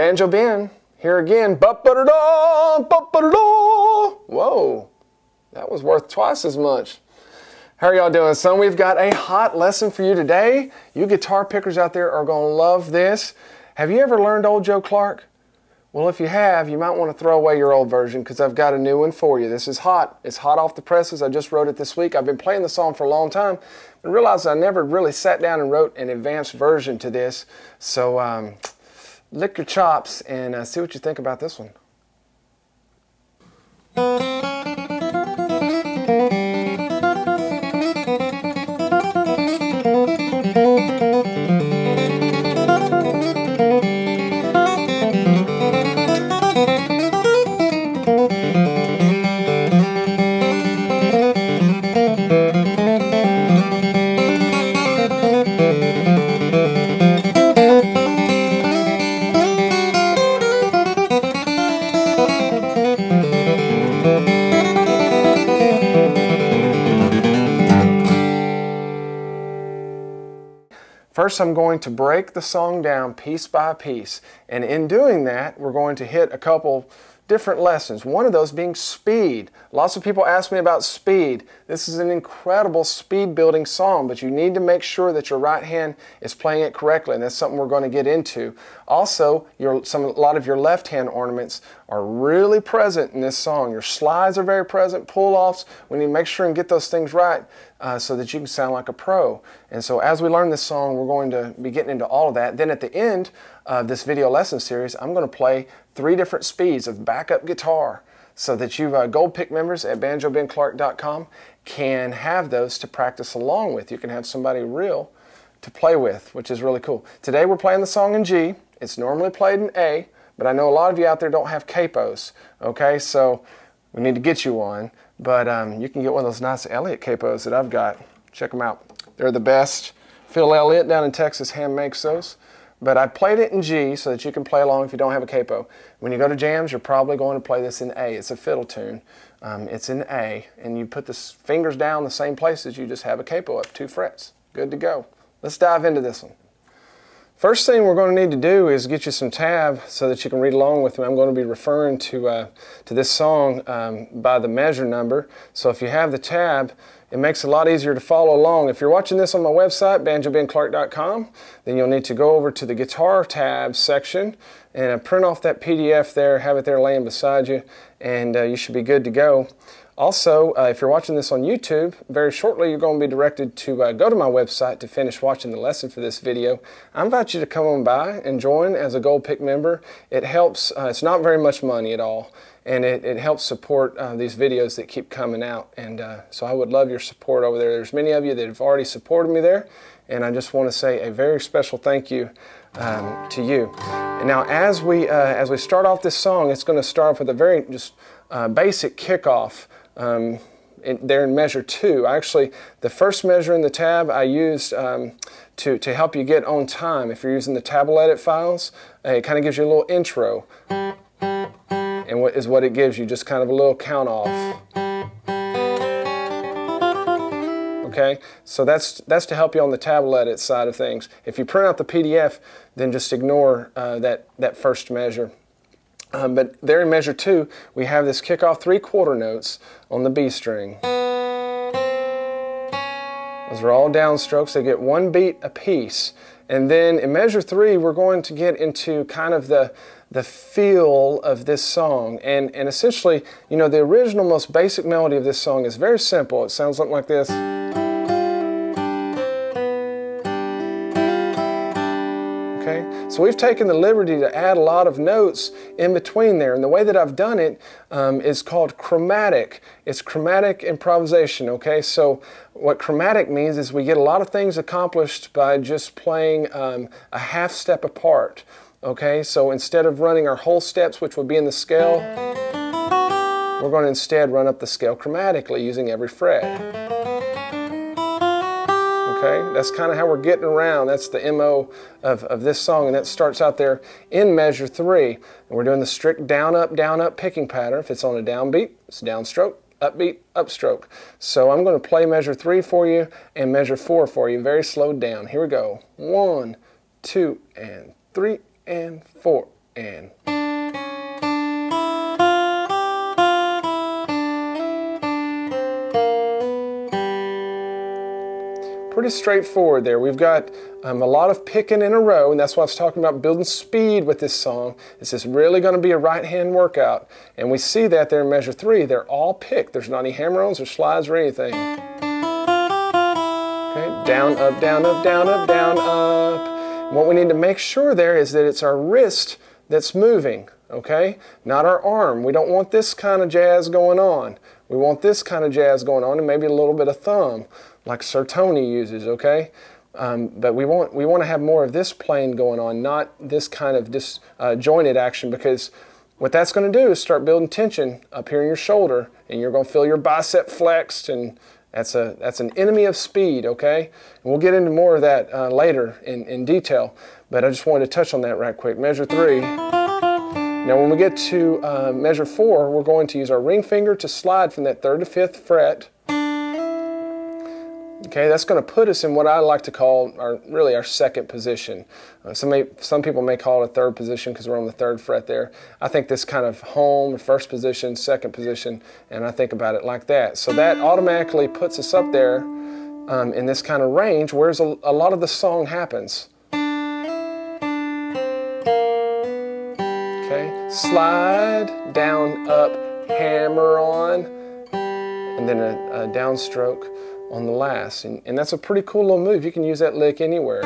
Banjo Ben here again. Whoa, that was worth twice as much. How are y'all doing, son? We've got a hot lesson for you today. You guitar pickers out there are going to love this. Have you ever learned Old Joe Clark? Well, if you have, you might want to throw away your old version because I've got a new one for you. This is hot. It's hot off the presses. I just wrote it this week. I've been playing the song for a long time, but realized I never really sat down and wrote an advanced version to this. So um, lick your chops and uh, see what you think about this one. First, I'm going to break the song down piece by piece. And in doing that, we're going to hit a couple different lessons. One of those being speed. Lots of people ask me about speed. This is an incredible speed building song, but you need to make sure that your right hand is playing it correctly, and that's something we're going to get into. Also, your, some, a lot of your left hand ornaments are really present in this song. Your slides are very present, pull offs. We need to make sure and get those things right uh, so that you can sound like a pro. And so as we learn this song, we're going to be getting into all of that. Then at the end of this video lesson series, I'm going to play three different speeds of backup guitar so that you uh, Gold Pick members at banjobenclark.com can have those to practice along with. You can have somebody real to play with, which is really cool. Today we're playing the song in G. It's normally played in A, but I know a lot of you out there don't have capos, okay? So we need to get you one, but um, you can get one of those nice Elliott capos that I've got. Check them out. They're the best. Phil Elliott down in Texas hand makes those. But I played it in G so that you can play along if you don't have a capo. When you go to jams, you're probably going to play this in A. It's a fiddle tune. Um, it's in A, and you put the fingers down the same places you just have a capo up, two frets. Good to go. Let's dive into this one. First thing we're going to need to do is get you some tab so that you can read along with me. I'm going to be referring to, uh, to this song um, by the measure number. So if you have the tab, it makes it a lot easier to follow along. If you're watching this on my website, banjobenclark.com, then you'll need to go over to the guitar tab section and uh, print off that PDF there, have it there laying beside you, and uh, you should be good to go. Also, uh, if you're watching this on YouTube, very shortly you're going to be directed to uh, go to my website to finish watching the lesson for this video. I invite you to come on by and join as a Gold Pick member. It helps, uh, it's not very much money at all and it, it helps support uh, these videos that keep coming out. And uh, so I would love your support over there. There's many of you that have already supported me there, and I just want to say a very special thank you um, to you. And now, as we uh, as we start off this song, it's going to start off with a very just uh, basic kickoff. Um, in, there in measure two. Actually, the first measure in the tab I used um, to, to help you get on time. If you're using the TablEdit files, uh, it kind of gives you a little intro and what is what it gives you, just kind of a little count off. Okay, so that's that's to help you on the TablEdit side of things. If you print out the PDF, then just ignore uh, that that first measure. Um, but there in measure two, we have this kickoff three quarter notes on the B string. Those are all downstrokes. They get one beat apiece. And then in measure three, we're going to get into kind of the the feel of this song. And, and essentially, you know, the original, most basic melody of this song is very simple. It sounds something like this. So we've taken the liberty to add a lot of notes in between there. And the way that I've done it um, is called chromatic. It's chromatic improvisation, okay? So what chromatic means is we get a lot of things accomplished by just playing um, a half step apart. Okay, so instead of running our whole steps, which would be in the scale, we're going to instead run up the scale chromatically using every fret. Okay, that's kind of how we're getting around. That's the MO of, of this song, and that starts out there in measure three. And we're doing the strict down, up, down, up picking pattern. If it's on a downbeat, it's downstroke, upbeat, upstroke. So I'm going to play measure three for you and measure four for you, very slowed down. Here we go. One, two, and three, and four and. Pretty straightforward there. We've got um, a lot of picking in a row, and that's why I was talking about building speed with this song. This is really going to be a right hand workout. And we see that there in measure three. They're all picked. There's not any hammer-ons or slides or anything. Okay, down, up, down, up, down, up, down, up. What we need to make sure there is that it's our wrist that's moving, okay? Not our arm. We don't want this kind of jazz going on. We want this kind of jazz going on and maybe a little bit of thumb like Sir Tony uses, okay? Um, but we want, we want to have more of this plane going on, not this kind of disjointed uh, action because what that's going to do is start building tension up here in your shoulder and you're going to feel your bicep flexed and that's, a, that's an enemy of speed, okay? And we'll get into more of that uh, later in, in detail, but I just wanted to touch on that right quick. Measure three. Now when we get to uh, measure four, we're going to use our ring finger to slide from that third to fifth fret Okay, that's going to put us in what I like to call our really our second position. Uh, some may, some people may call it a third position because we're on the third fret there. I think this kind of home, first position, second position, and I think about it like that. So that automatically puts us up there um, in this kind of range, where a, a lot of the song happens. Okay, slide down, up, hammer on, and then a, a downstroke on the last. And, and that's a pretty cool little move. You can use that lick anywhere.